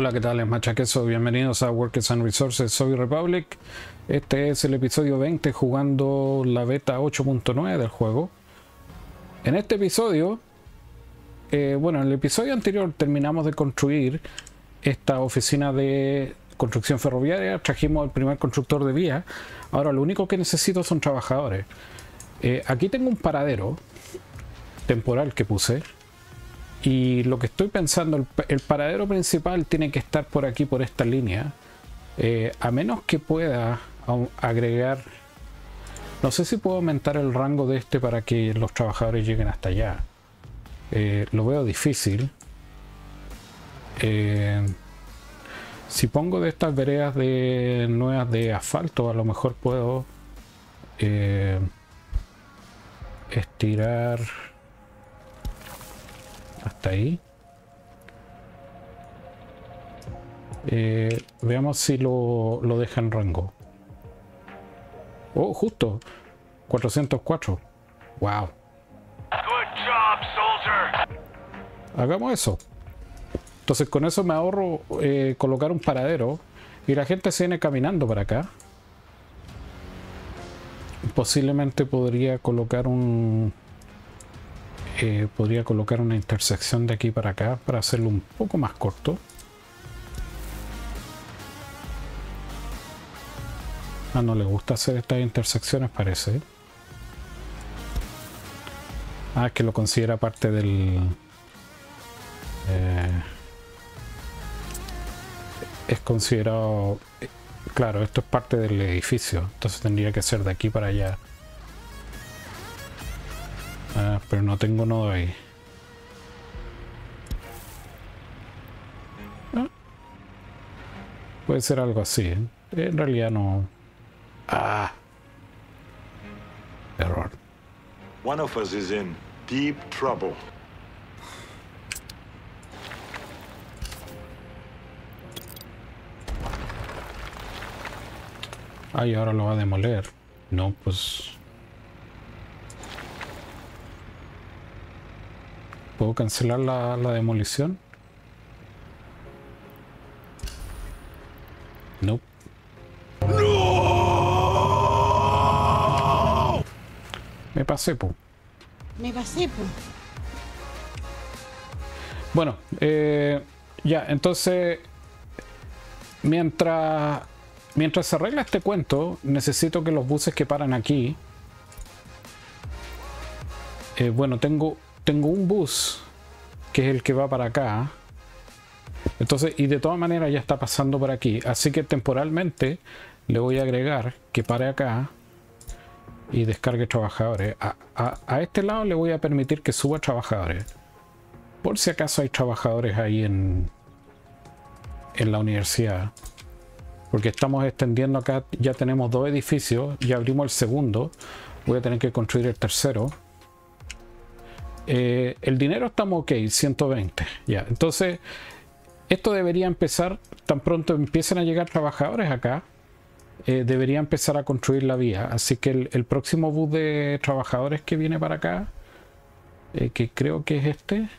Hola, ¿qué tal? Es Machaqueso. Bienvenidos a Workers and Resources. Soy Republic. Este es el episodio 20 jugando la beta 8.9 del juego. En este episodio, eh, bueno, en el episodio anterior terminamos de construir esta oficina de construcción ferroviaria. Trajimos el primer constructor de vía. Ahora lo único que necesito son trabajadores. Eh, aquí tengo un paradero temporal que puse y lo que estoy pensando, el, paradero principal tiene que estar por aquí, por esta línea. Eh, a menos que pueda agregar... No sé si puedo aumentar el rango de este para que los trabajadores lleguen hasta allá. Eh, lo veo difícil. Eh, si pongo de estas veredas de nuevas de asfalto, a lo mejor puedo estirar hasta ahí. Eh, veamos si lo, lo deja en rango. Oh, justo. 404. Wow. Hagamos eso. Entonces con eso me ahorro eh, colocar un paradero y la gente se viene caminando para acá. Posiblemente podría colocar un, eh, podría colocar una intersección de aquí para acá para hacerlo un poco más corto. Ah, no le gusta hacer estas intersecciones parece. Ah, es que lo considera parte del... Eh, es considerado... Claro, esto es parte del edificio, entonces tendría que ser de aquí para allá. Ah, pero no tengo nodo ahí. Ah. Puede ser algo así. ¿eh? En realidad no. Ah. Error. One of us is in deep trouble. Ay, ahora lo va a demoler. No, pues ¿Puedo cancelar la, demolición? No. ¡No! Me pasé, po. Me pasé, po. Bueno, eh, ya, entonces, mientras, mientras se arregla este cuento, necesito que los buses que paran aquí, eh, bueno, tengo tengo un bus que es el que va para acá. Entonces, y de todas maneras ya está pasando por aquí. Así que temporalmente le voy a agregar que pare acá y descargue trabajadores. A, este lado le voy a permitir que suba trabajadores. Por si acaso hay trabajadores ahí en, en la universidad. Porque estamos extendiendo acá, ya tenemos dos edificios, ya abrimos el segundo. Voy a tener que construir el tercero. Eh, el dinero estamos ok, 120. Ya, entonces esto debería empezar, tan pronto empiecen a llegar trabajadores acá, eh, debería empezar a construir la vía. Así que el, próximo bus de trabajadores que viene para acá, eh, que creo que es este.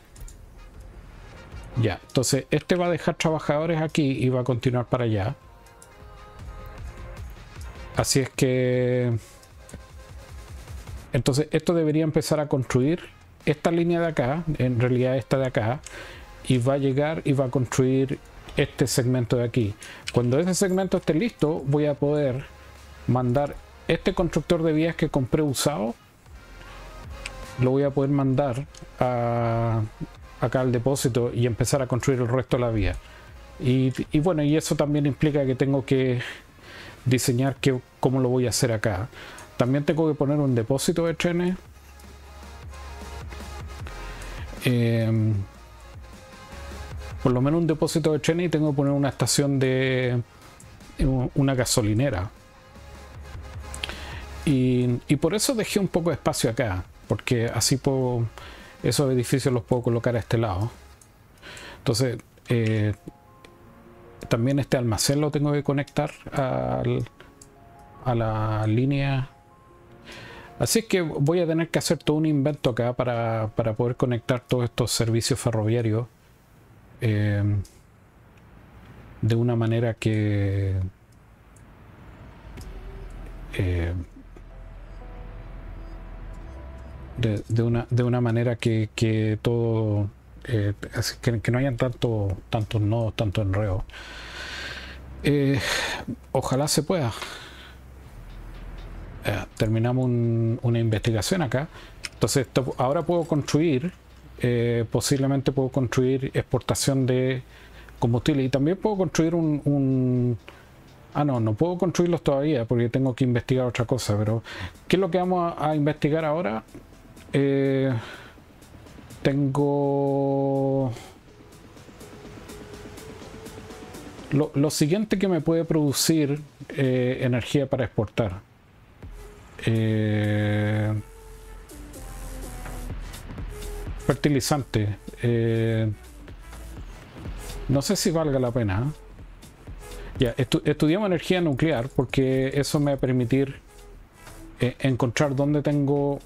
Ya, entonces este va a dejar trabajadores aquí y va a continuar para allá. Así es que... Entonces esto debería empezar a construir esta línea de acá, en realidad esta de acá, y va a llegar y va a construir este segmento de aquí. Cuando ese segmento esté listo, voy a poder mandar este constructor de vías que compré usado, lo voy a poder mandar acá al depósito y empezar a construir el resto de la vía. Y, bueno, y eso también implica que tengo que diseñar cómo lo voy a hacer acá. También tengo que poner un depósito de trenes Em, por lo menos un depósito de trenes y tengo que poner una estación de una gasolinera. Y, por eso dejé un poco de espacio acá, porque así puedo, esos edificios los puedo colocar a este lado. Entonces, eh, también este almacén lo tengo que conectar a la línea Así que voy a tener que hacer todo un invento acá para, poder conectar todos estos servicios ferroviarios. Eh, de una manera que eh, de, una, de una manera que, que todo eh, que, no hayan tanto tantos nodos, tanto enredo. Ojalá se pueda. Terminamos una investigación acá. Entonces ahora puedo construir, posiblemente puedo construir exportación de combustible y también puedo construir un Ah, no, no puedo construirlos todavía porque tengo que investigar otra cosa, pero ¿qué es lo que vamos a, investigar ahora? Eh, tengo... Lo, siguiente que me puede producir eh, energía para exportar. Eh, fertilizante. no sé si valga la pena. Ya, estudiamos energía nuclear porque eso me va a permitir eh, encontrar dónde tengo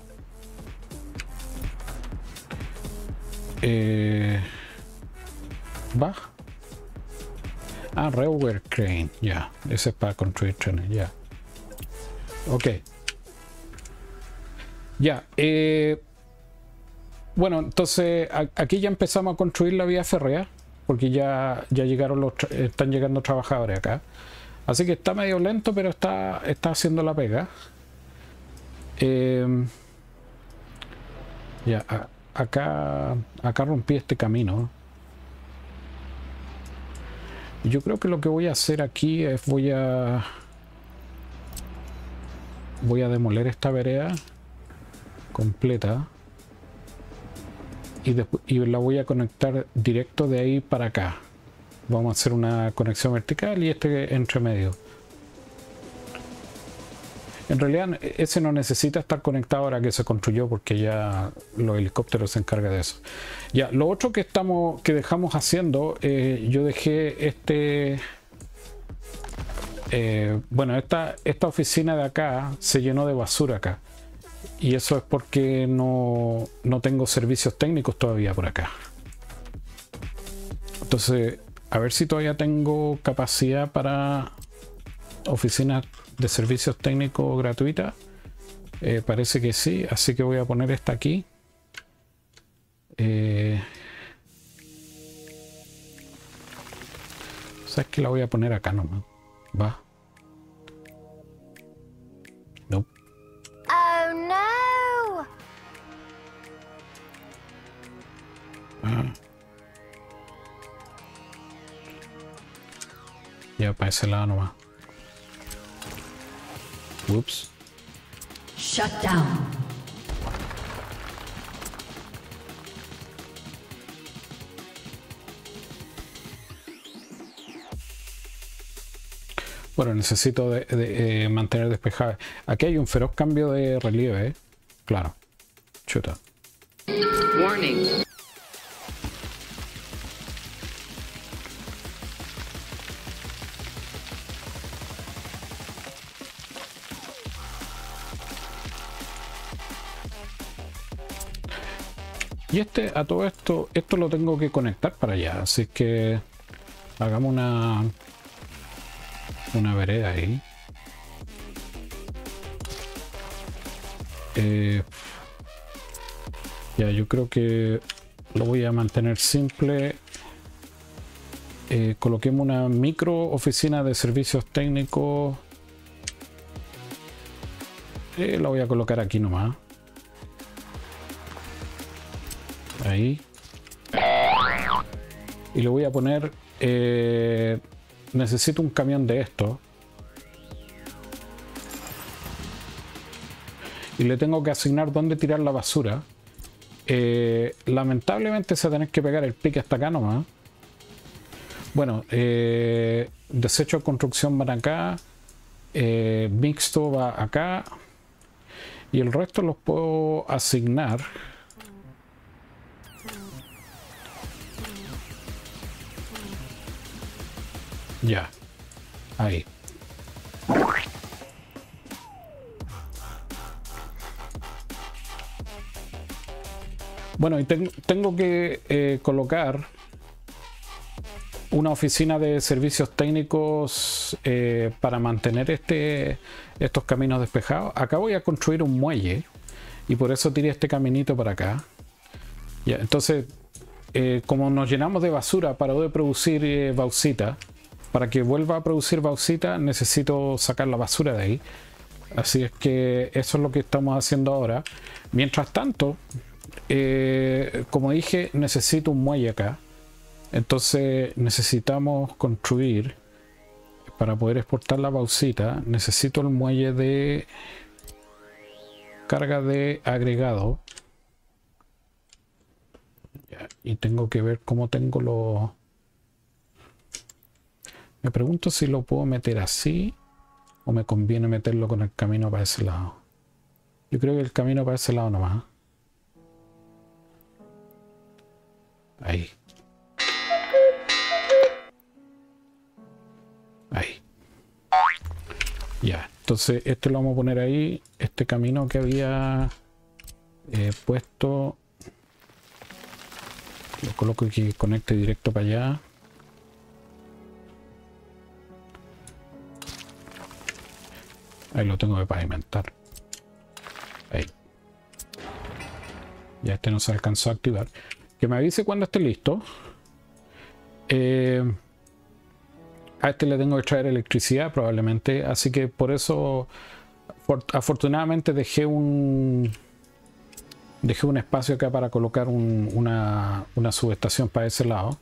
eh, Ah, Railway Crane, ya. Ese es para construir trenes, ya. Ok. Ya. Eh, bueno, entonces aquí ya empezamos a construir la vía férrea porque ya, ya llegaron los están llegando trabajadores acá. Así que está medio lento, pero está, está haciendo la pega. Em, ya, acá, acá rompí este camino. Yo creo que lo que voy a hacer aquí es voy a voy a demoler esta vereda completa y, la voy a conectar directo de ahí para acá. Vamos a hacer una conexión vertical y este entre medio. En realidad ese no necesita estar conectado ahora que se construyó porque ya los helicópteros se encargan de eso. Ya, lo otro que estamos, que dejamos haciendo, eh, yo dejé este, eh, bueno, esta, esta oficina de acá se llenó de basura acá. Y eso es porque no, tengo servicios técnicos todavía por acá. Entonces, a ver si todavía tengo capacidad para oficinas de servicios técnicos gratuitas. Eh, parece que sí, así que voy a poner esta aquí. Eh, ¿Sabes que la voy a poner acá nomás? Va. Ya para ese lado nomás. Ups. Shut down. Bueno, necesito de, de, eh, mantener despejado. Aquí hay un feroz cambio de relieve, ¿eh? Claro. Chuta. Warning. Y este, a todo esto, esto lo tengo que conectar para allá. Así que hagamos una, una vereda ahí. Eh, ya, yo creo que lo voy a mantener simple. Eh, coloquemos una micro oficina de servicios técnicos. Eh, la voy a colocar aquí nomás. Ahí. Y le voy a poner... Eh, necesito un camión de esto. Y le tengo que asignar dónde tirar la basura. Eh, lamentablemente se tener que pegar el pique hasta acá nomás. Bueno, eh, desecho de construcción van acá. mixto va acá. Y el resto los puedo asignar. Ya. Ahí. Bueno, y tengo que eh, colocar una oficina de servicios técnicos eh, para mantener este, estos caminos despejados. Acá voy a construir un muelle y por eso tiré este caminito para acá. Entonces, eh, como nos llenamos de basura para poder producir bauxita, para que vuelva a producir bauxita necesito sacar la basura de ahí. Así es que eso es lo que estamos haciendo ahora. Mientras tanto, como dije, necesito un muelle acá entonces necesitamos construir, para poder exportar la bauxita, necesito el muelle de carga de agregado. y tengo que ver cómo tengo los... Me pregunto si lo puedo meter así o me conviene meterlo con el camino para ese lado. Yo creo que el camino para ese lado nomás. Ahí. Ahí. Ya, entonces este lo vamos a poner ahí. Este camino que había eh, puesto. Lo coloco aquí, conecte directo para allá. Ahí lo tengo que pavimentar. Ahí. Ya este no se alcanzó a activar. Que me avise cuando esté listo. Eh, a este le tengo que traer electricidad probablemente, así que por eso afortunadamente dejé un dejé un espacio acá para colocar una, subestación para ese lado.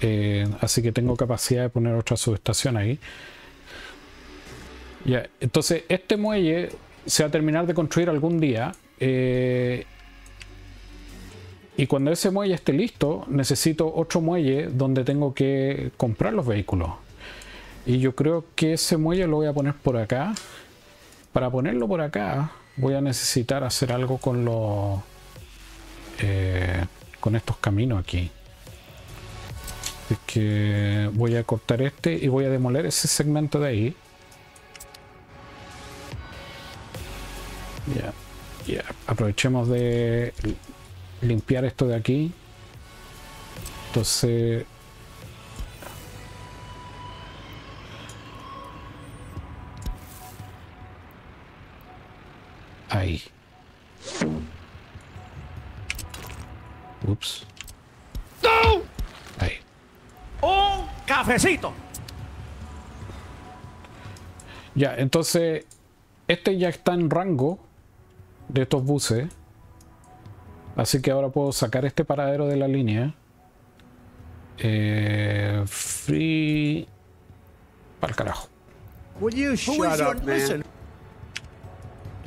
Eh, así que tengo capacidad de poner otra subestación ahí. Entonces este muelle se va a terminar de construir algún día. Eh, y cuando ese muelle esté listo, necesito otro muelle donde tengo que comprar los vehículos. Y yo creo que ese muelle lo voy a poner por acá. Para ponerlo por acá, voy a necesitar hacer algo con los... Eh, con estos caminos aquí. Así que voy a cortar este y voy a demoler ese segmento de ahí. Ya, ya. Aprovechemos de limpiar esto de aquí. Entonces... Ahí. Ups. Ahí. Un cafecito. Ya, entonces este ya está en rango de estos buses. Así que ahora puedo sacar este paradero de la línea. Eh, free. Para el carajo.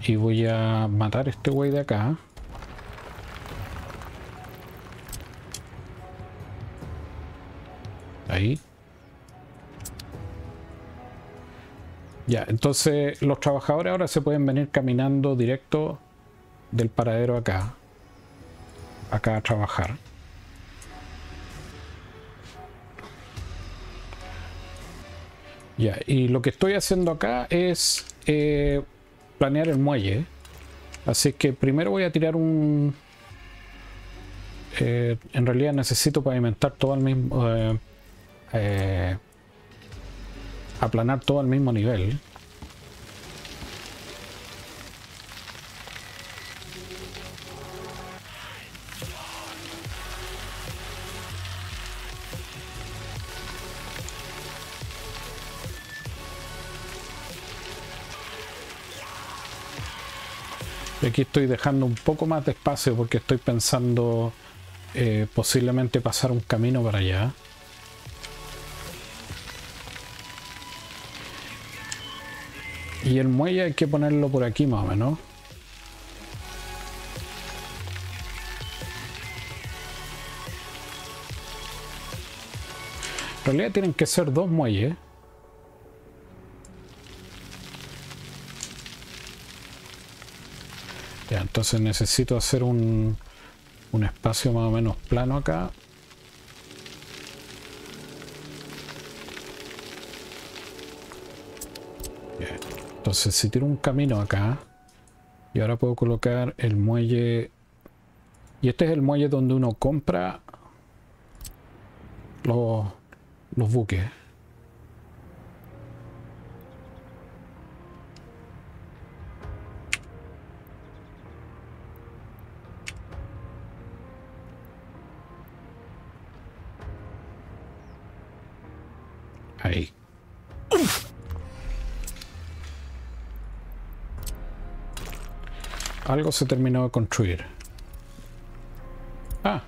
Y voy a matar a este güey de acá. Ahí. Ya, entonces los trabajadores ahora se pueden venir caminando directo del paradero acá acá a trabajar. Ya, y lo que estoy haciendo acá es eh, planear el muelle. Así que primero voy a tirar un... Eh, en realidad necesito pavimentar todo el mismo... Eh, aplanar todo al mismo nivel. Aquí estoy dejando un poco más de espacio porque estoy pensando eh, posiblemente pasar un camino para allá. Y el muelle hay que ponerlo por aquí más o menos. En realidad tienen que ser dos muelles. Entonces necesito hacer un, un espacio más o menos plano acá. Entonces si tiro un camino acá y ahora puedo colocar el muelle y este es el muelle donde uno compra los, los buques. Algo se terminó de construir. Ah.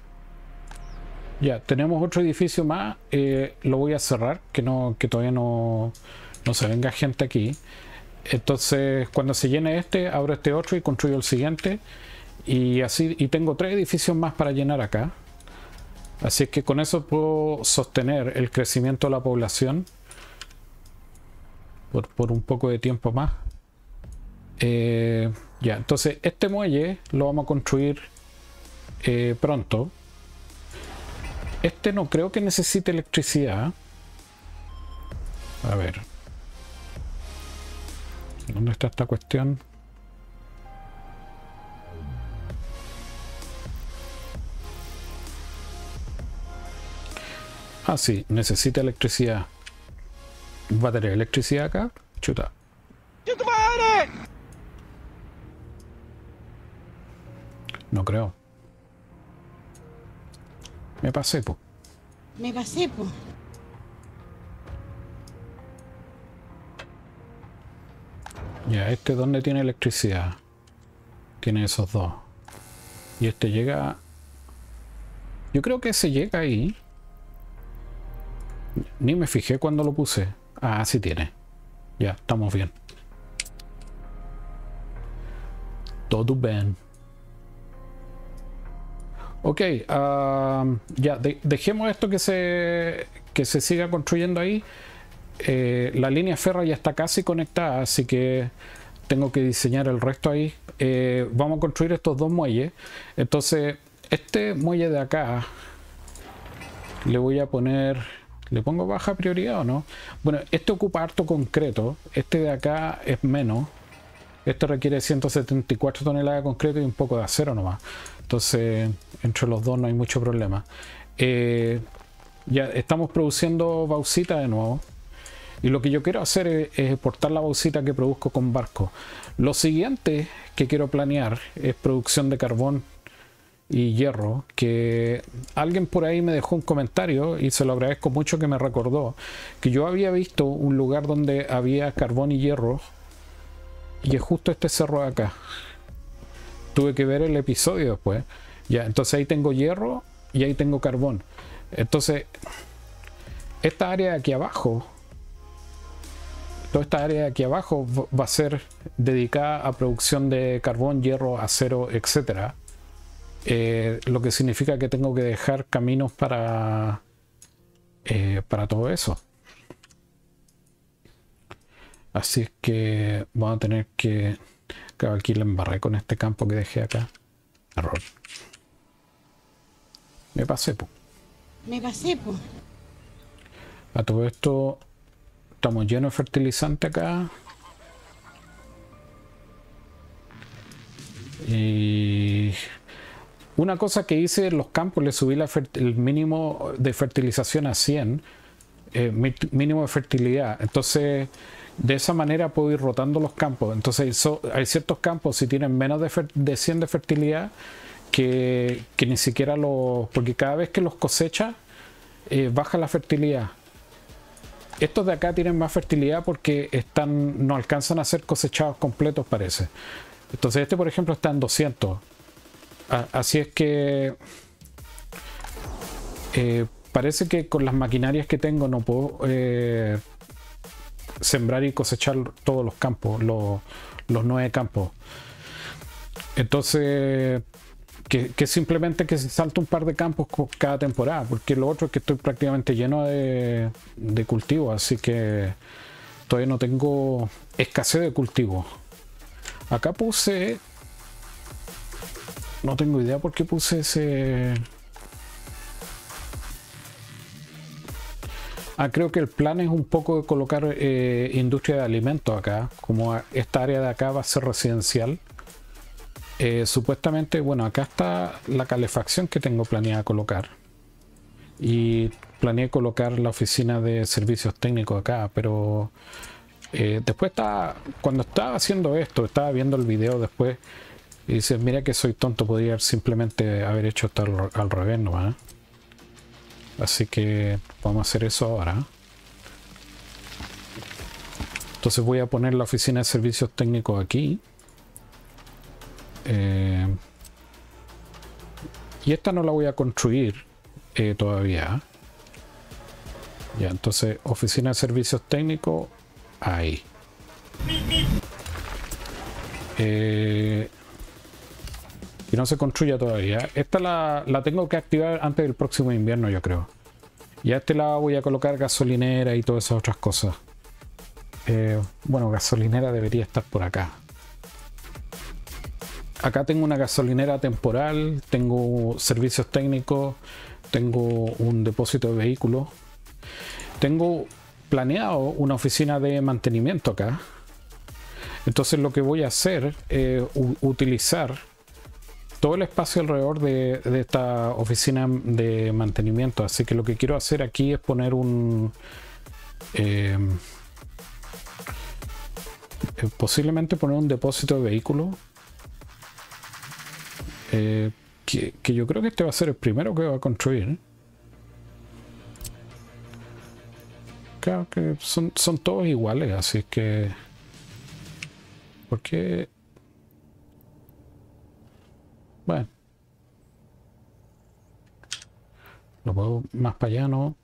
Ya, tenemos otro edificio más. Eh, lo voy a cerrar, que no, que todavía no, no se venga gente aquí. Entonces, cuando se llene este, abro este otro y construyo el siguiente. Y así, y tengo tres edificios más para llenar acá. Así es que con eso puedo sostener el crecimiento de la población por, por un poco de tiempo más. Eh, ya, entonces este muelle lo vamos a construir eh, pronto. Este no creo que necesite electricidad. A ver. ¿Dónde está esta cuestión? Ah, sí, necesita electricidad. ¿Va a tener electricidad acá? Chuta. No creo. Me pasé, po. Me pasé, po. Ya, este donde tiene electricidad. Tiene esos dos. Y este llega... Yo creo que ese llega ahí. Ni me fijé cuando lo puse. Ah, sí tiene. Ya, estamos bien. Todo bien. Ok, um, ya, dejemos esto que se, que se siga construyendo ahí. Eh, la línea ferra ya está casi conectada, así que tengo que diseñar el resto ahí. Eh, vamos a construir estos dos muelles. Entonces, este muelle de acá le voy a poner... ¿Le pongo baja prioridad o no? Bueno, este ocupa harto concreto. Este de acá es menos. Este requiere 174 toneladas de concreto y un poco de acero nomás. Entonces, entre los dos no hay mucho problema. Eh, ya estamos produciendo bauxita de nuevo. Y lo que yo quiero hacer es, exportar la bauxita que produzco con barco. Lo siguiente que quiero planear es producción de carbón y hierro, que alguien por ahí me dejó un comentario y se lo agradezco mucho que me recordó, que yo había visto un lugar donde había carbón y hierro y es justo este cerro de acá tuve que ver el episodio después. Ya, entonces ahí tengo hierro y ahí tengo carbón. Entonces, esta área de aquí abajo, toda esta área de aquí abajo va a ser dedicada a producción de carbón, hierro, acero, etcétera. Eh, lo que significa que tengo que dejar caminos para, eh, para todo eso. Así es que vamos a tener que Claro, aquí le embarré con este campo que dejé acá. Error. Me pasé, po. Me pasé, po. A todo esto estamos llenos de fertilizante acá. Y una cosa que hice en los campos, le subí el mínimo de fertilización a 100, eh, mínimo de fertilidad. Entonces de esa manera puedo ir rotando los campos. Entonces hay ciertos campos si tienen menos de, de 100 de fertilidad que, ni siquiera los... Porque cada vez que los cosecha eh, baja la fertilidad. Estos de acá tienen más fertilidad porque están no alcanzan a ser cosechados completos parece. Entonces este por ejemplo está en 200. así es que... Eh, parece que con las maquinarias que tengo no puedo... Eh, sembrar y cosechar todos los campos, los, nueve campos. Entonces, que, simplemente que se salte un par de campos cada temporada, porque lo otro es que estoy prácticamente lleno de, de cultivo, así que todavía no tengo escasez de cultivo. Acá puse... No tengo idea por qué puse ese... Ah, creo que el plan es un poco de colocar eh, industria de alimentos acá, como esta área de acá va a ser residencial. Eh, supuestamente, bueno, acá está la calefacción que tengo planeada colocar. Y planeé colocar la oficina de servicios técnicos acá, pero eh, después estaba, cuando estaba haciendo esto, estaba viendo el video después y dice, mira que soy tonto, podría simplemente haber hecho esto al, revés, ¿no? Así que vamos a hacer eso ahora. Entonces voy a poner la oficina de servicios técnicos aquí. Eh, y esta no la voy a construir eh, todavía. Ya, entonces oficina de servicios técnicos ahí. Eh, y no se construya todavía. Esta la, la, tengo que activar antes del próximo invierno, yo creo. Y a este lado voy a colocar gasolinera y todas esas otras cosas. Eh, bueno, gasolinera debería estar por acá. Acá tengo una gasolinera temporal, tengo servicios técnicos, tengo un depósito de vehículos. Tengo planeado una oficina de mantenimiento acá. Entonces lo que voy a hacer es utilizar todo el espacio alrededor de, esta oficina de mantenimiento. Así que lo que quiero hacer aquí es poner un... Eh, eh, posiblemente poner un depósito de vehículos. Eh, que, yo creo que este va a ser el primero que va a construir. Claro que son, son todos iguales, así que... ¿Por qué? Bueno. Lo puedo más para allá, ¿no?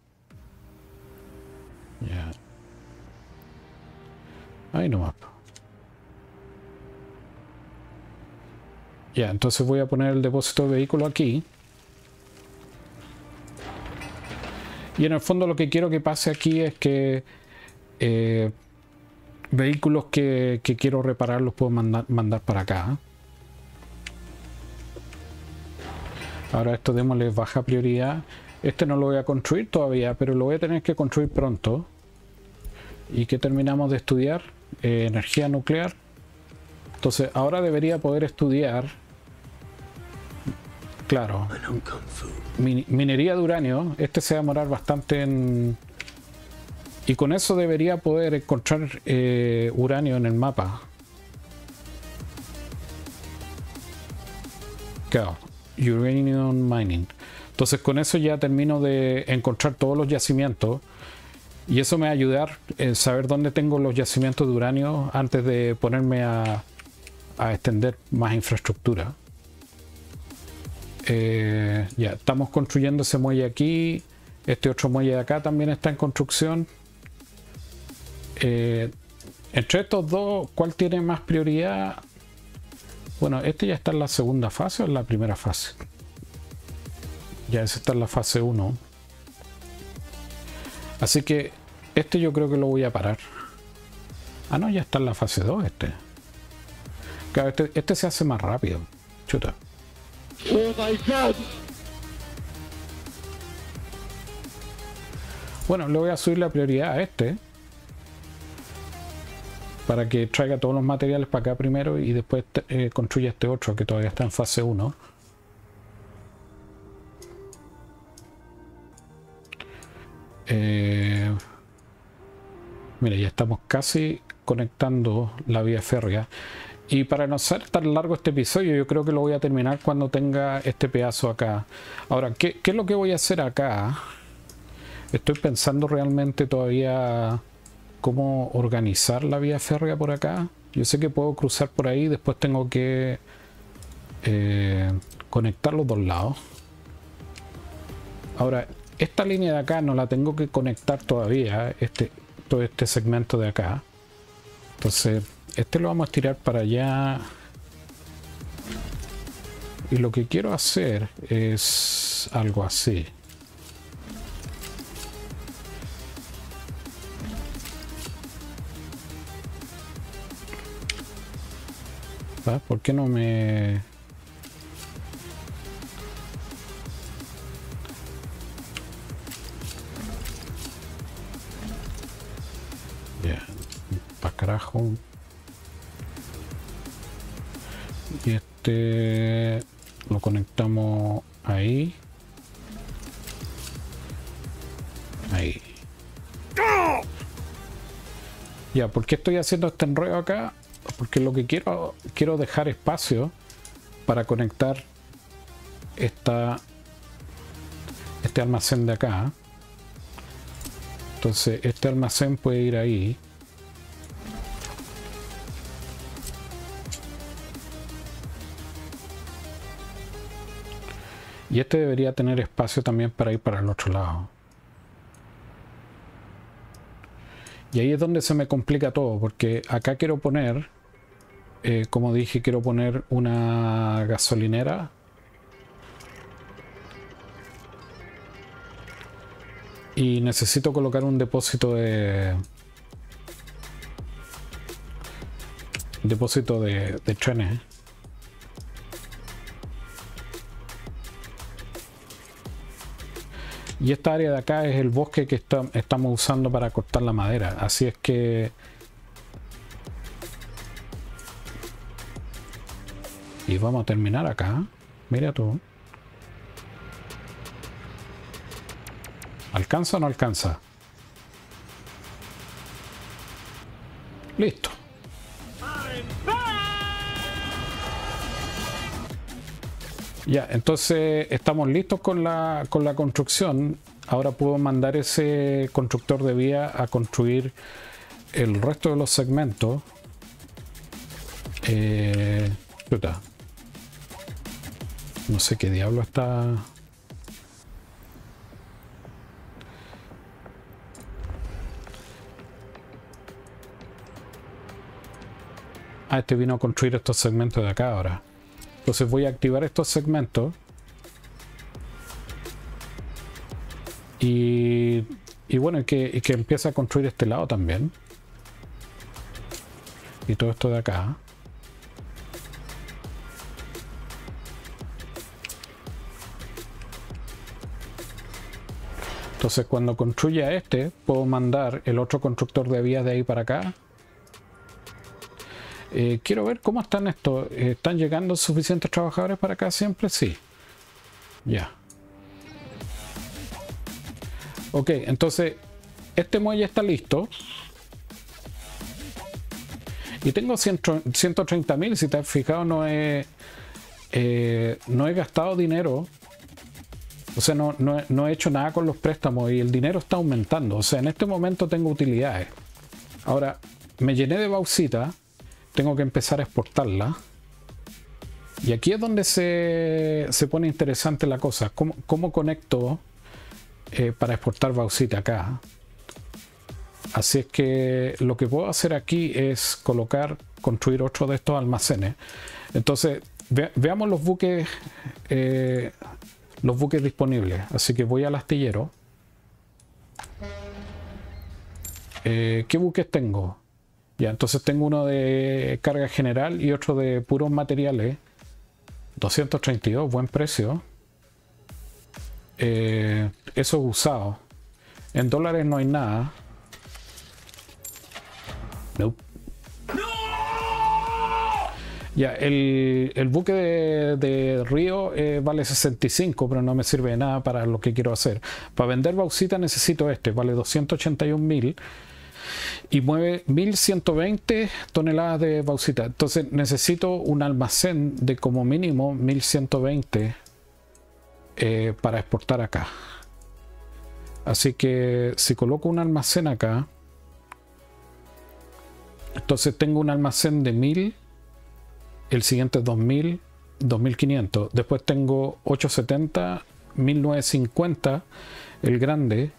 Ya. Ahí nomás. Ya, entonces voy a poner el depósito de vehículo aquí. Y en el fondo lo que quiero que pase aquí es que eh, vehículos que, quiero reparar los puedo mandar, mandar para acá. Ahora esto démosle baja prioridad. Este no lo voy a construir todavía, pero lo voy a tener que construir pronto. ¿Y que terminamos de estudiar? Eh, energía nuclear. Entonces ahora debería poder estudiar Claro. minería de uranio. Este se va a demorar bastante en... Y con eso debería poder encontrar eh, uranio en el mapa. Claro. Uranium mining. Entonces con eso ya termino de encontrar todos los yacimientos. Y eso me va a ayudar a saber dónde tengo los yacimientos de uranio antes de ponerme a, a extender más infraestructura. Eh, ya, estamos construyendo ese muelle aquí. Este otro muelle de acá también está en construcción. Eh, entre estos dos, ¿cuál tiene más prioridad? Bueno, este ya está en la segunda fase o en la primera fase. Ya ese está en la fase 1. Así que este yo creo que lo voy a parar. Ah, no, ya está en la fase 2 este. Claro, este, este se hace más rápido. Chuta. Oh my God. Bueno, le voy a subir la prioridad a este. Para que traiga todos los materiales para acá primero y después eh, construya este otro que todavía está en fase 1. Eh, mira, ya estamos casi conectando la vía férrea. Y para no ser tan largo este episodio, yo creo que lo voy a terminar cuando tenga este pedazo acá. Ahora, ¿qué, es lo que voy a hacer acá? Estoy pensando realmente todavía cómo organizar la vía férrea por acá. Yo sé que puedo cruzar por ahí, después tengo que eh, conectar los dos lados. Ahora, esta línea de acá no la tengo que conectar todavía, este, todo este segmento de acá. Entonces este lo vamos a tirar para allá. Y lo que quiero hacer es algo así. ¿Por qué no me...? Y este lo conectamos ahí. Ahí. Ya, ¿por qué estoy haciendo este enredo acá? Porque lo que quiero, quiero dejar espacio para conectar esta, este almacén de acá. Entonces, este almacén puede ir ahí. Y este debería tener espacio también para ir para el otro lado. Y ahí es donde se me complica todo, porque acá quiero poner, eh, como dije, quiero poner una gasolinera. Y necesito colocar un depósito de... Depósito de, de trenes. Y esta área de acá es el bosque que estamos usando para cortar la madera. Así es que... Y vamos a terminar acá. Mira tú. ¿Alcanza o no alcanza? Listo. Ya, entonces estamos listos con la, con la construcción. Ahora puedo mandar ese constructor de vía a construir el resto de los segmentos. Eh, no sé qué diablo está... Ah, este vino a construir estos segmentos de acá ahora. Entonces voy a activar estos segmentos. Y, y bueno, que, y que empiece a construir este lado también. Y todo esto de acá. Entonces cuando construya este, puedo mandar el otro constructor de vías de ahí para acá eh, quiero ver cómo están estos. ¿Están llegando suficientes trabajadores para acá siempre? Sí. Ya. Ok, entonces este muelle está listo. Y tengo 130 mil, si te has fijado, no he, eh, no he gastado dinero. O sea, no, no he hecho nada con los préstamos y el dinero está aumentando. O sea, en este momento tengo utilidades. Ahora, me llené de bauxita tengo que empezar a exportarla. Y aquí es donde se, pone interesante la cosa. ¿Cómo, conecto eh, para exportar bauxita acá? Así es que lo que puedo hacer aquí es colocar, construir otro de estos almacenes. Entonces, veamos los buques, eh, los buques disponibles. Así que voy al astillero. Eh, ¿Qué buques tengo? Ya, entonces tengo uno de carga general y otro de puros materiales. 232, buen precio. Eh, eso es usado. En dólares no hay nada. Ya, el, buque de, Río eh, vale 65, pero no me sirve de nada para lo que quiero hacer. Para vender bauxita necesito este, vale 281 mil y mueve 1120 toneladas de bauxita. Entonces necesito un almacén de como mínimo 1120 eh, para exportar acá. Así que si coloco un almacén acá, entonces tengo un almacén de 1000, el siguiente es 2000, 2500. Después tengo 870, 1950, el grande,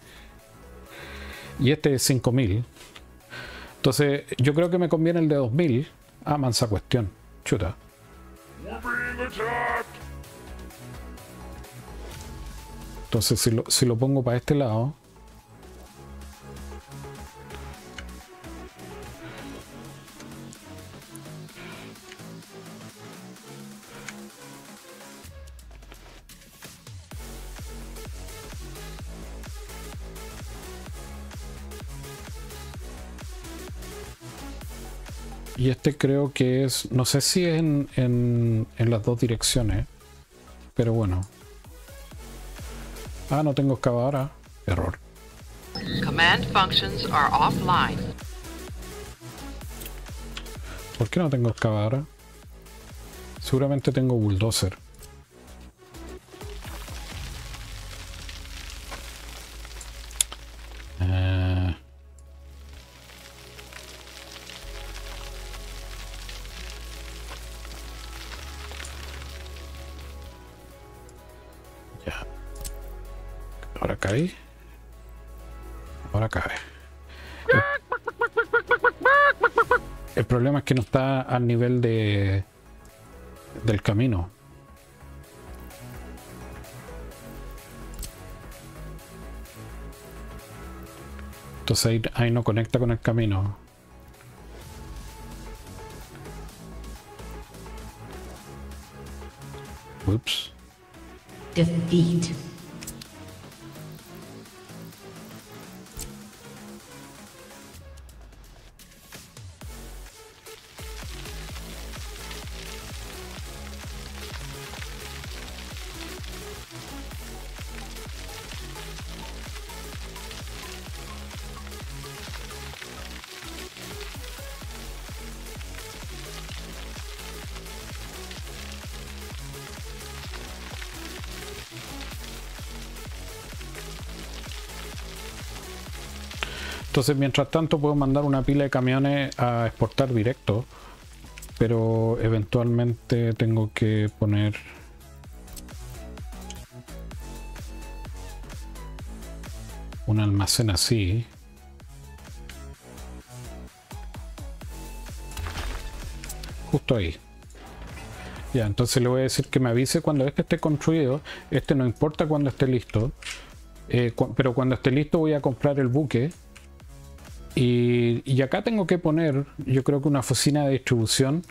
y este es 5000. Entonces, yo creo que me conviene el de 2000. Ah, mansa cuestión. Chuta. Entonces, si lo, si lo pongo para este lado, Y este creo que es, no sé si es en, en, en las dos direcciones, pero bueno. Ah, no tengo excavadora. Error. Command functions are offline. ¿Por qué no tengo excavadora? Seguramente tengo bulldozer. Ahora cae. Ahora cae. El, problema es que no está al nivel de del camino. Entonces ahí no conecta con el camino. Defeat. Entonces, mientras tanto, puedo mandar una pila de camiones a exportar directo. Pero eventualmente tengo que poner... Un almacén así. Justo ahí. Ya, entonces le voy a decir que me avise cuando este esté construido. Este no importa cuando esté listo. Eh, pero cuando esté listo voy a comprar el buque. Y, acá tengo que poner, yo creo que una oficina de distribución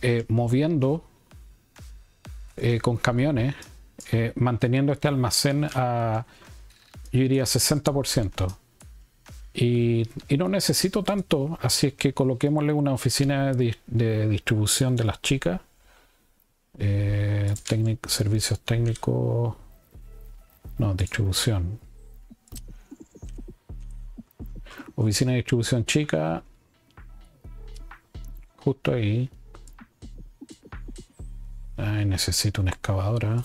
eh, moviendo eh, con camiones, eh, manteniendo este almacén a, yo diría, 60%. Y, y no necesito tanto, así es que coloquémosle una oficina de, distribución de las chicas. Servicios técnicos. No, distribución. Oficina de distribución chica. Justo ahí. Ay, necesito una excavadora.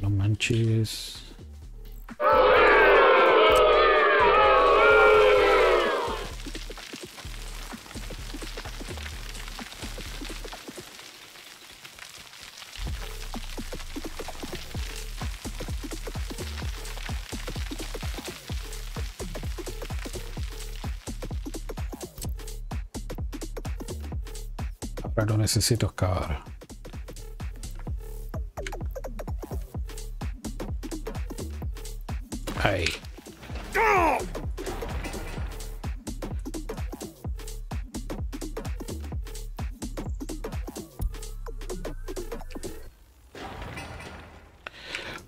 No manches. Necesito excavar. Ahí.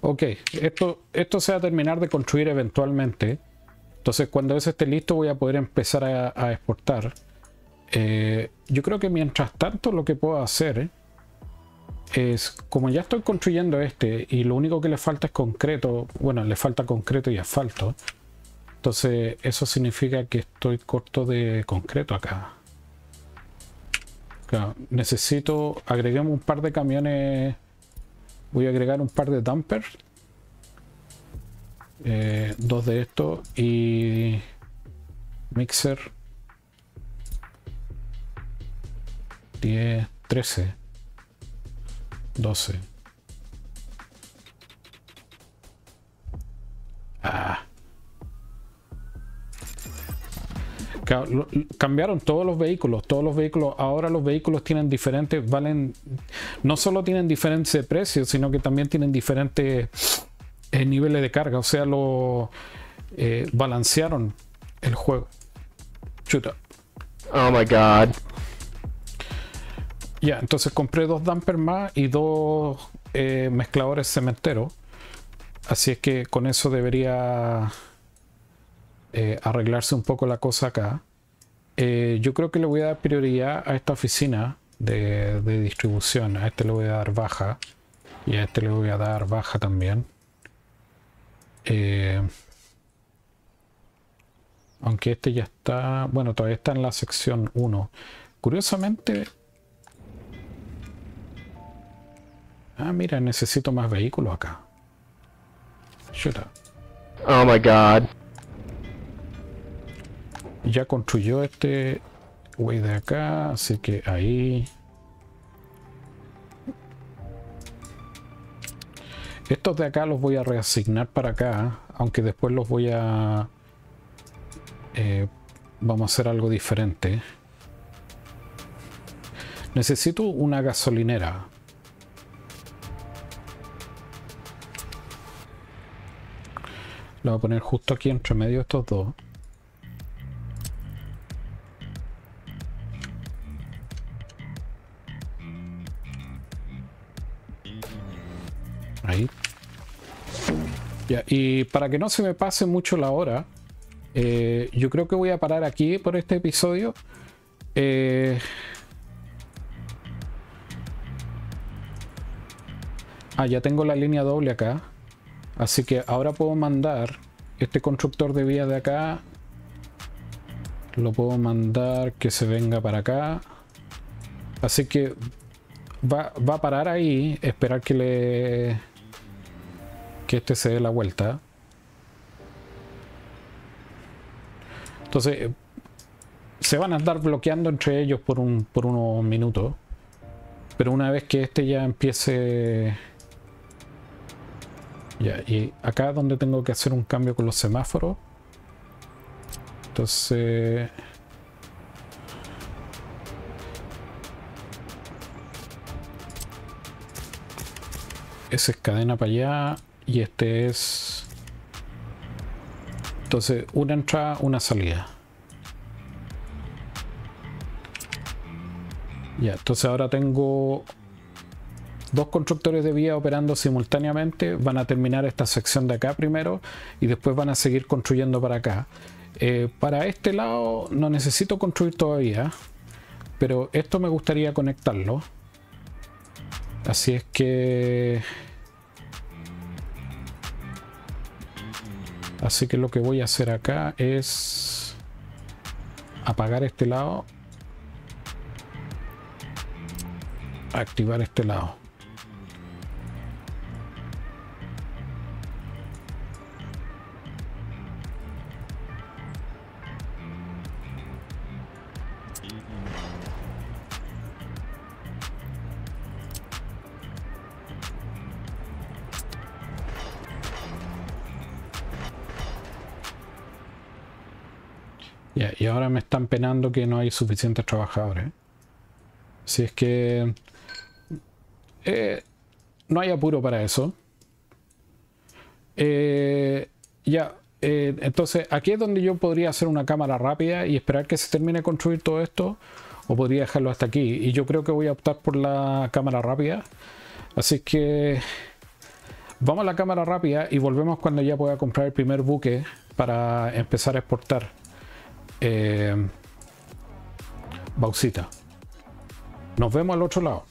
Ok, esto, esto se va a terminar de construir eventualmente. Entonces cuando eso esté listo voy a poder empezar a, a exportar. Eh, yo creo que mientras tanto lo que puedo hacer es, como ya estoy construyendo este y lo único que le falta es concreto, bueno, le falta concreto y asfalto. Entonces eso significa que estoy corto de concreto acá. Necesito, agreguemos un par de camiones, voy a agregar un par de dumpers. Eh, dos de estos y mixer 10, 13, 12. Ah. Cambiaron todos los vehículos, todos los vehículos, ahora los vehículos tienen diferentes, valen, no solo tienen diferentes precios, sino que también tienen diferentes eh, niveles de carga, o sea, lo eh, balancearon el juego. Chuta. Oh my god. Ya, entonces compré dos dampers más y dos eh, mezcladores cementeros. Así es que con eso debería eh, arreglarse un poco la cosa acá. Eh, yo creo que le voy a dar prioridad a esta oficina de, distribución. A este le voy a dar baja. Y a este le voy a dar baja también. Aunque este ya está... Bueno, todavía está en la sección 1. curiosamente... Ah, mira, necesito más vehículos acá. Shut up. Oh my god. Ya construyó este güey de acá, así que ahí... Estos de acá los voy a reasignar para acá, aunque después los voy a... eh, vamos a hacer algo diferente. Necesito una gasolinera. La voy a poner justo aquí entre medio de estos dos. Ahí. Ya, y para que no se me pase mucho la hora, eh, yo creo que voy a parar aquí por este episodio. Eh, Ah, ya tengo la línea doble acá. Así que ahora puedo mandar este constructor de vía de acá. Lo puedo mandar que se venga para acá. Así que va, va a parar ahí, esperar que le... que este se dé la vuelta. Entonces, se van a andar bloqueando entre ellos por, un, por unos minutos. Pero una vez que este ya empiece... Ya, y acá es donde tengo que hacer un cambio con los semáforos. Entonces... Ese es cadena para allá y este es... Entonces, una entrada, una salida. Ya, entonces ahora tengo dos constructores de vía operando simultáneamente. Van a terminar esta sección de acá primero y después van a seguir construyendo para acá. Eh, para este lado no necesito construir todavía, pero esto me gustaría conectarlo. Así es que... Así que lo que voy a hacer acá es apagar este lado activar este lado. Y ahora me están penando que no hay suficientes trabajadores. Si es que eh, no hay apuro para eso. Eh, ya, eh, entonces aquí es donde yo podría hacer una cámara rápida y esperar que se termine de construir todo esto. O podría dejarlo hasta aquí. Y yo creo que voy a optar por la cámara rápida. Así que vamos a la cámara rápida y volvemos cuando ya pueda comprar el primer buque para empezar a exportar eh, bauxita. Nos vemos al otro lado.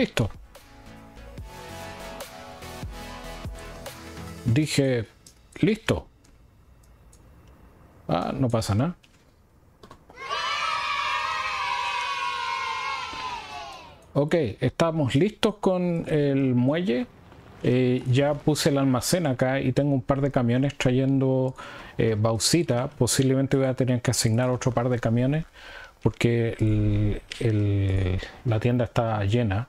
Listo. Dije, listo. Ah, no pasa nada. Ok, estamos listos con el muelle. Eh, ya puse el almacén acá y tengo un par de camiones trayendo eh, bauxita. Posiblemente voy a tener que asignar otro par de camiones porque la tienda está llena.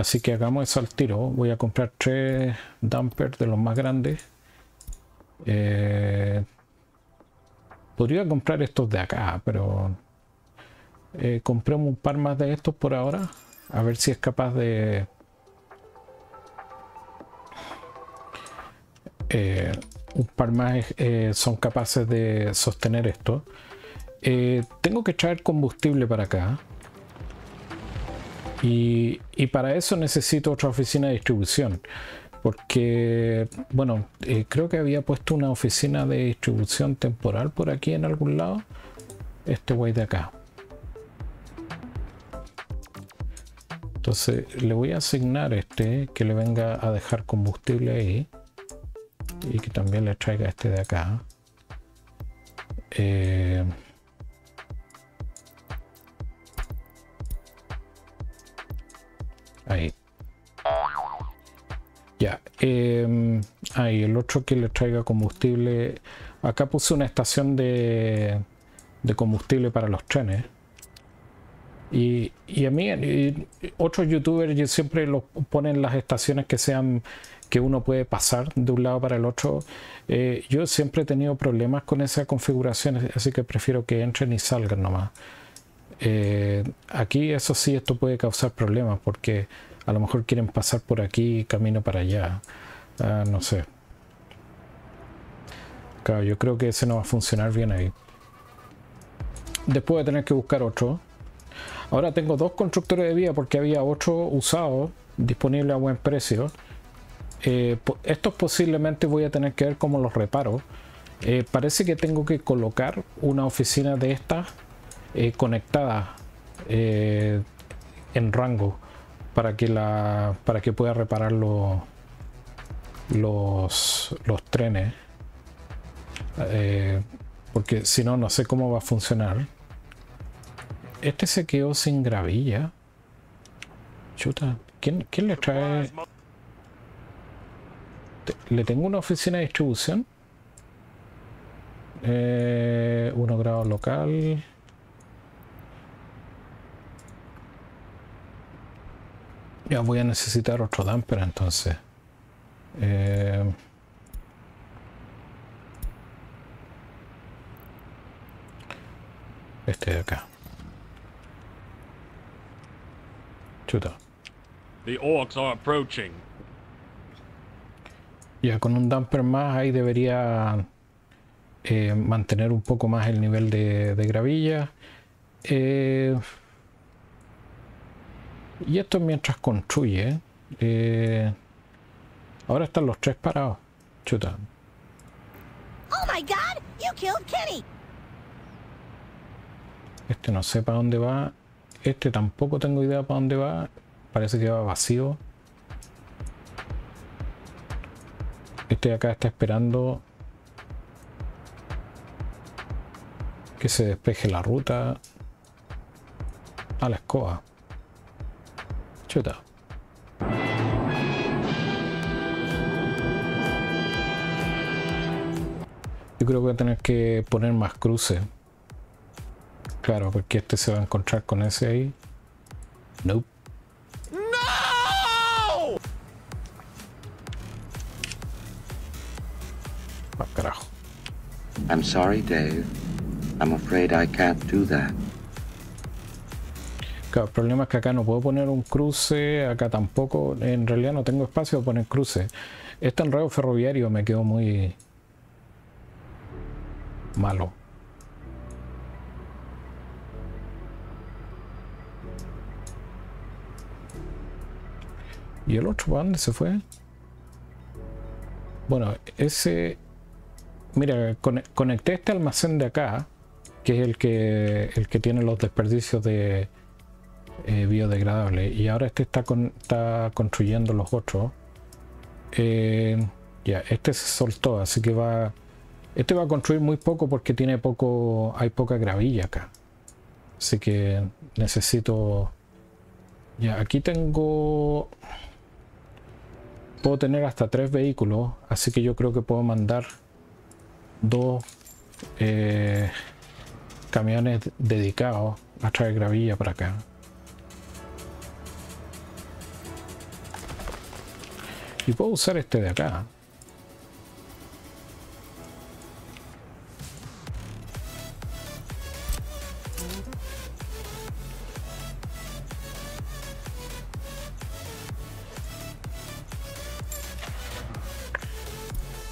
Así que hagamos eso al tiro. Voy a comprar tres dumpers de los más grandes. Eh, podría comprar estos de acá, pero eh, un par más de estos por ahora. A ver si es capaz de... eh, un par más eh, son capaces de sostener esto. Tengo que traer combustible para acá. Y, para eso necesito otra oficina de distribución. Porque, bueno, eh, creo que había puesto una oficina de distribución temporal por aquí en algún lado. Este güey de acá. Entonces le voy a asignar este que le venga a dejar combustible ahí. Y que también le traiga este de acá. Eh, eh, ahí, el otro que le traiga combustible. Acá puse una estación de, de combustible para los trenes. Y, y a mí, otros youtubers yo siempre los ponen las estaciones que sean que uno puede pasar de un lado para el otro. Eh, yo siempre he tenido problemas con esa configuración, así que prefiero que entren y salgan nomás. Eh, aquí, eso sí, esto puede causar problemas porque a lo mejor quieren pasar por aquí camino para allá. Ah, no sé. Claro, yo creo que ese no va a funcionar bien ahí. Después voy a tener que buscar otro. Ahora tengo dos constructores de vía porque había otro usado disponible a buen precio. Eh, estos posiblemente voy a tener que ver cómo los reparo. Eh, parece que tengo que colocar una oficina de estas eh, conectada eh, en rango para que la para que pueda reparar lo- los los trenes. Eh, porque si no no sé cómo va a funcionar. Este se quedó sin gravilla. Chuta ¿quién, quién le trae le tengo una oficina de distribución. Eh, uno grado local Ya voy a necesitar otro damper entonces. Eh, este de acá. Chuta. The orcs are approaching. Ya con un damper más ahí debería eh, mantener un poco más el nivel de, de gravilla. Eh, y esto mientras construye. eh, ahora están los tres parados. Chuta. Oh my god, you killed Kenny! Este no sé para dónde va. Este tampoco tengo idea para dónde va. Parece que va vacío. Este de acá está esperando que se despeje la ruta a la escoba. Chuta. Yo creo que voy a tener que poner más cruces. Claro, porque este se va a encontrar con ese ahí. Nope. ¡No! carajo. I'm sorry, Dave. I'm afraid I can't do that. El problema es que acá no puedo poner un cruce, acá tampoco. En realidad no tengo espacio para poner cruce. Este enredo ferroviario me quedó muy malo. ¿Y el otro dónde se fue? Bueno, ese... Mira, cone- conecté este almacén de acá, que es el que, el que tiene los desperdicios de, eh, biodegradable. Y ahora este está, con, está construyendo los otros. Eh, ya, este se soltó, así que va... Este va a construir muy poco porque tiene poco... Hay poca gravilla acá. Así que necesito... Ya, aquí tengo... Puedo tener hasta tres vehículos, así que yo creo que puedo mandar dos eh, camiones dedicados a traer gravilla para acá. Y puedo usar este de acá.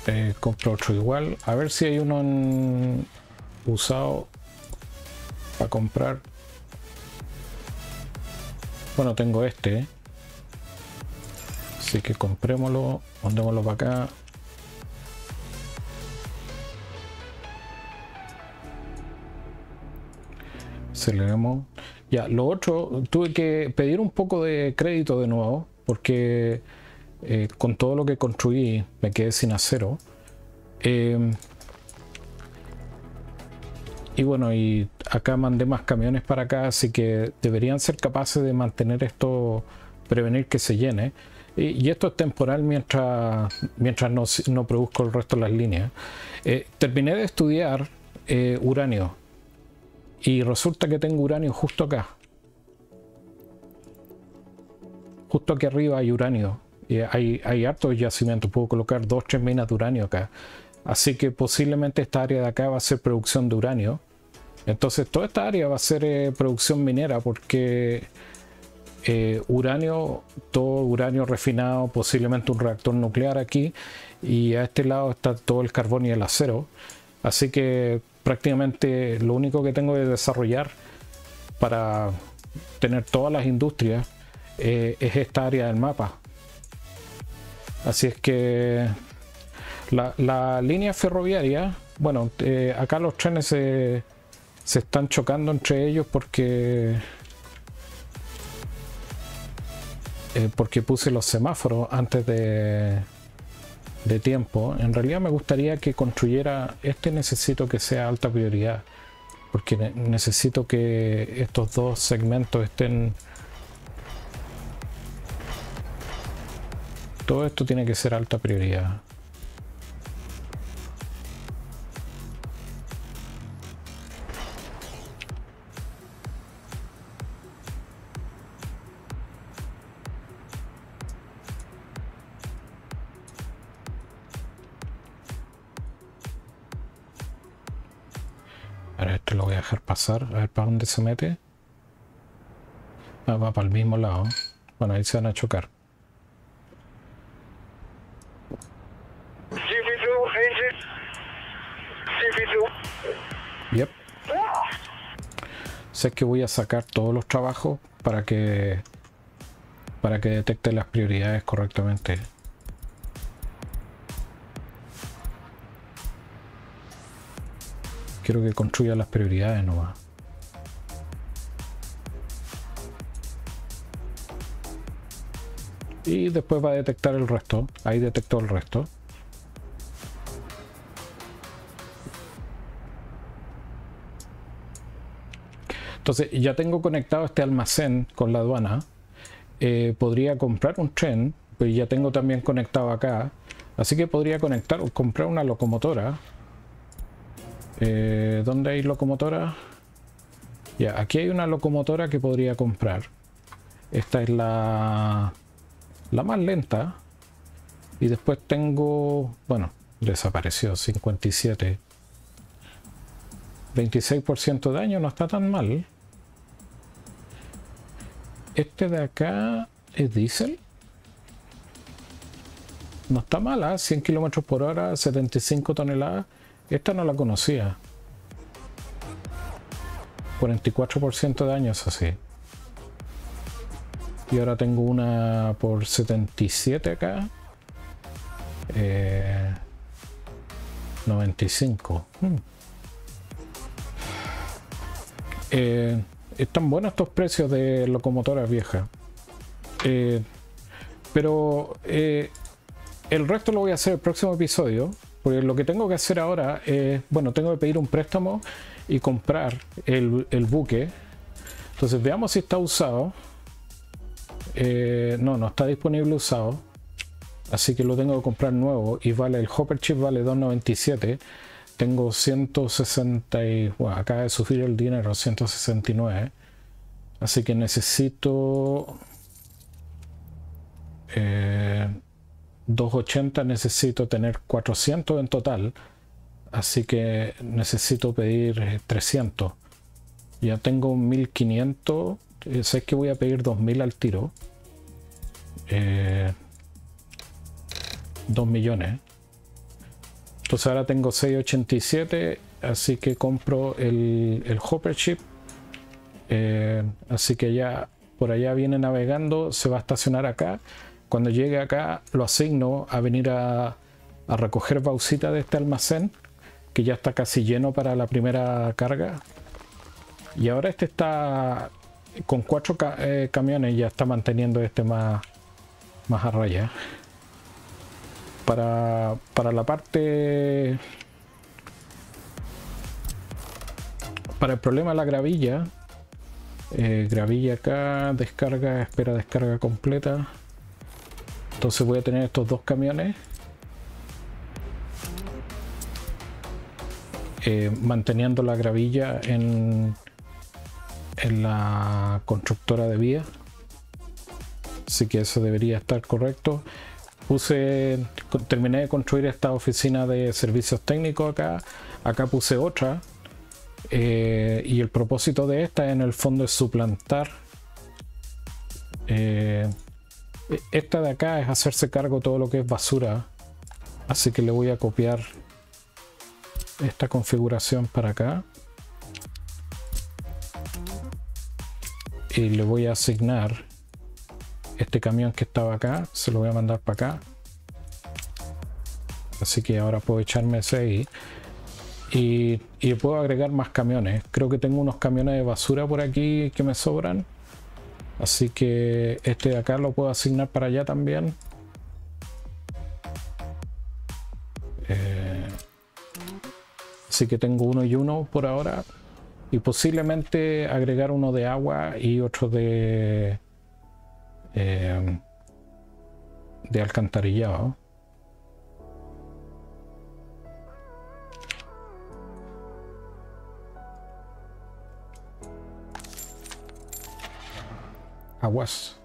Eh, compro otro igual. A ver si hay uno en- usado para comprar. Bueno, tengo este. Así que comprémoslo, mandémoslo para acá. Aceleremos. Ya, lo otro, tuve que pedir un poco de crédito de nuevo, porque eh, con todo lo que construí me quedé sin acero. Eh, y bueno, y acá mandé más camiones para acá, así que deberían ser capaces de mantener esto, prevenir que se llene. Y, esto es temporal mientras, mientras no, no produzco el resto de las líneas. Eh, terminé de estudiar eh, uranio y resulta que tengo uranio justo acá. Justo aquí arriba hay uranio. Y hay, hay hartos yacimientos. Puedo colocar dos, tres minas de uranio acá. Así que posiblemente esta área de acá va a ser producción de uranio. Entonces toda esta área va a ser eh, producción minera porque eh, uranio, todo uranio refinado, posiblemente un reactor nuclear aquí. Y a este lado está todo el carbón y el acero. Así que prácticamente lo único que tengo que desarrollar para tener todas las industrias eh, es esta área del mapa. Así es que la, línea ferroviaria, bueno, eh, acá los trenes se están chocando entre ellos porque eh, porque puse los semáforos antes de, tiempo. En realidad me gustaría que construyera este necesito que sea alta prioridad porque ne- necesito que estos dos segmentos estén todo esto tiene que ser alta prioridad Este lo voy a dejar pasar, a ver para dónde se mete. Ah, va para el mismo lado. Bueno, ahí se van a chocar. Yep. Sé que voy a sacar todos los trabajos para que para que detecte las prioridades correctamente. Quiero que construya las prioridades nomás. Y después va a detectar el resto. Ahí detectó el resto. Entonces ya tengo conectado este almacén con la aduana. Eh, podría comprar un tren, pues ya tengo también conectado acá. Así que podría conectar comprar una locomotora. Eh, ¿Dónde hay locomotora? Ya, aquí hay una locomotora que podría comprar. Esta es la, la más lenta. Y después tengo, bueno, desapareció 57. 26% de daño, no está tan mal. Este de acá es diésel. No está mala, 100 kilómetros por hora, 75 toneladas. Esta no la conocía. 44% de daño, es así. Y ahora tengo una por 77 acá. Eh, 95. Hmm. Eh, están buenos estos precios de locomotoras viejas. Eh, pero eh, el resto lo voy a hacer el próximo episodio. Porque lo que tengo que hacer ahora es, bueno, tengo que pedir un préstamo y comprar el, el buque. Entonces veamos si está usado. Eh, no, no está disponible usado. Así que lo tengo que comprar nuevo. Y vale, el Hopper Chip vale 2.97. Tengo 160 y... Bueno, acaba de subir el dinero, 169. Así que necesito... Eh, 280 necesito tener 400 en total. Así que necesito pedir 300. Ya tengo 1500. Eh, sé que voy a pedir 2000 al tiro. Eh, 2 millones. Entonces ahora tengo 687. Así que compro el, el hopper chip. Eh, así que ya por allá viene navegando. Se va a estacionar acá. Cuando llegue acá lo asigno a venir a, a recoger bauxita de este almacén que ya está casi lleno para la primera carga. Y ahora este está con cuatro eh, camiones, ya está manteniendo este más, más a raya. Para, para la parte... Para el problema de la gravilla, eh, gravilla acá, descarga, espera descarga completa. Entonces voy a tener estos dos camiones eh, manteniendo la gravilla en, en la constructora de vía. Así que eso debería estar correcto. Puse, terminé de construir esta oficina de servicios técnicos acá. Acá puse otra. Eh, y el propósito de esta en el fondo es suplantar. Eh, esta de acá es hacerse cargo todo lo que es basura. Así que le voy a copiar esta configuración para acá. Y le voy a asignar este camión que estaba acá. Se lo voy a mandar para acá. Así que ahora puedo echarme ese ahí. Y, y puedo agregar más camiones. Creo que tengo unos camiones de basura por aquí que me sobran. Así que este de acá lo puedo asignar para allá también. Eh, así que tengo uno y uno por ahora. Y posiblemente agregar uno de agua y otro de, eh, de alcantarillado. Aguas.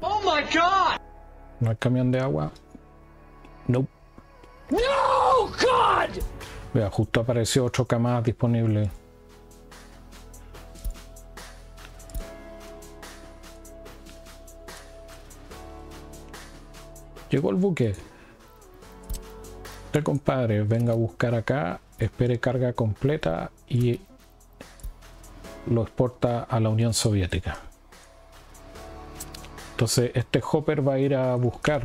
Oh my god! No hay camión de agua. No. No, God! Vea, justo apareció otro más disponible. Llegó el buque. Usted, compadre, venga a buscar acá, espere carga completa y lo exporta a la Unión Soviética. Entonces este hopper va a ir a buscar,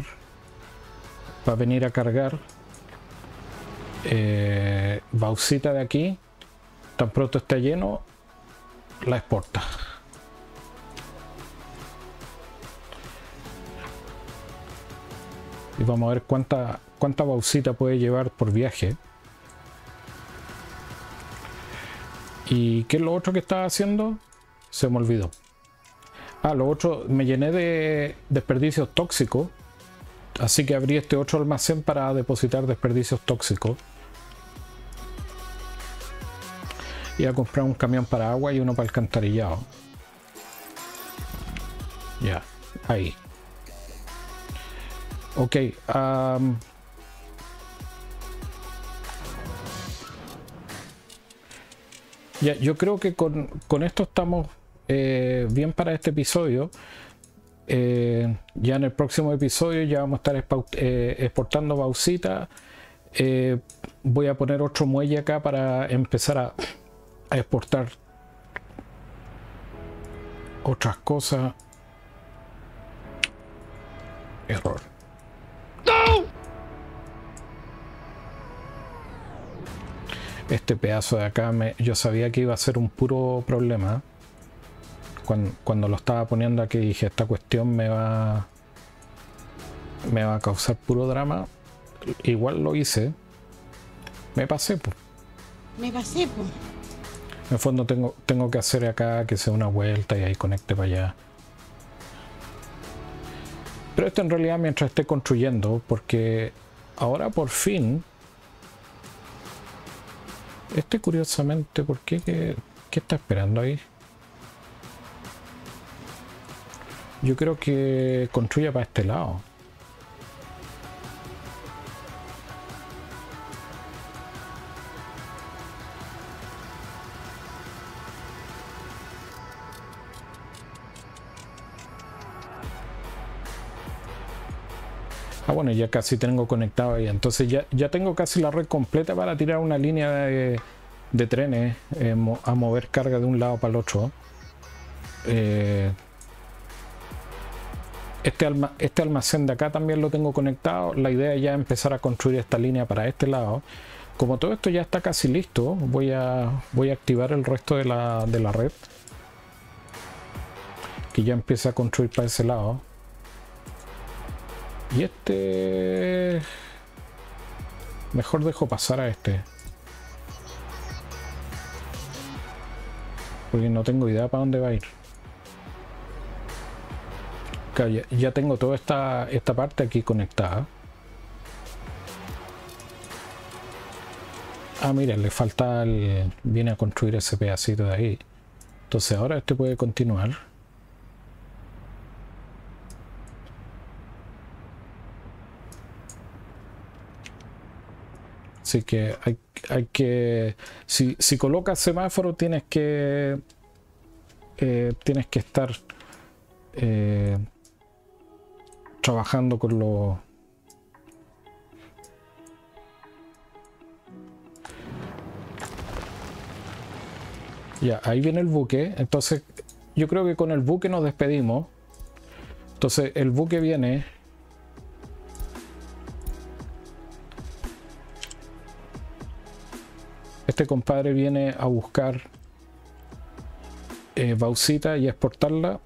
va a venir a cargar eh, bauxita de aquí, tan pronto esté lleno, la exporta. Y vamos a ver cuánta, cuánta bauxita puede llevar por viaje. ¿Y qué es lo otro que estaba haciendo? Se me olvidó. Ah, lo otro, me llené de desperdicios tóxicos. Así que abrí este otro almacén para depositar desperdicios tóxicos. Y a comprar un camión para agua y uno para alcantarillado. Ya, ahí. Ok. Ya, yo creo que con, con esto estamos eh, bien para este episodio. Eh, ya en el próximo episodio ya vamos a estar eh, exportando bauxita. Voy a poner otro muelle acá para empezar a, a exportar otras cosas. Error. Este pedazo de acá me, yo sabía que iba a ser un puro problema. Cuando, cuando lo estaba poniendo aquí dije, esta cuestión me va me va a causar puro drama. Igual lo hice. Me pasé, pues. Me pasé, po. En el fondo tengo, tengo que hacer acá que sea una vuelta y ahí conecte para allá. Pero esto en realidad mientras esté construyendo, porque ahora por fin... Este curiosamente, ¿por qué? ¿Qué, qué está esperando ahí? Yo creo que construya para este lado. Ah, bueno, ya casi tengo conectado ahí. Entonces ya, ya tengo casi la red completa para tirar una línea de, trenes eh, a mover carga de un lado para el otro. Eh, este, este almacén de acá también lo tengo conectado. La idea es ya empezar a construir esta línea para este lado. Como todo esto ya está casi listo, voy a, activar el resto de la, de la red. Que ya empiece a construir para ese lado. Y este... Mejor dejo pasar a este. Porque no tengo idea para dónde va a ir. Ya tengo toda esta, esta parte aquí conectada. Ah, mira, le falta el... Viene a construir ese pedacito de ahí. Entonces ahora este puede continuar. Así que hay, hay que. Si, si colocas semáforo, tienes que. eh, tienes que estar eh, trabajando con los. Ya, ahí viene el buque. Entonces, yo creo que con el buque nos despedimos. Entonces, el buque viene. Este compadre viene a buscar eh, y a exportarla.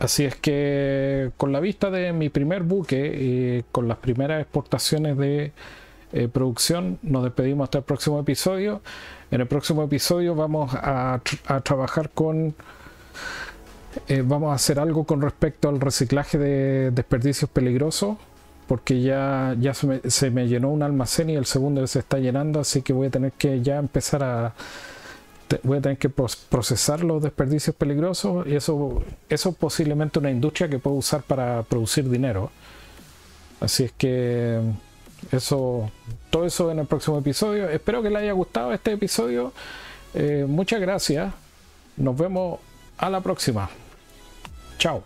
Así es que con la vista de mi primer buque y con las primeras exportaciones de eh, producción, nos despedimos hasta el próximo episodio. En el próximo episodio vamos a, tr- a trabajar con... eh, vamos a hacer algo con respecto al reciclaje de desperdicios peligrosos porque ya, ya se, me, llenó un almacén y el segundo se está llenando, así que voy a tener que ya empezar a voy a tener que procesar los desperdicios peligrosos y eso eso es posiblemente una industria que puedo usar para producir dinero. Así es que eso todo eso en el próximo episodio. Espero que les haya gustado este episodio. Eh, muchas gracias. Nos vemos a la próxima. Chao.